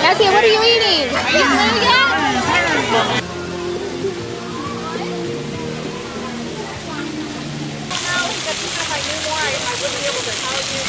Cassie, what are you eating? Are you blue yet? Because if I knew more, I wouldn't be able to tell you.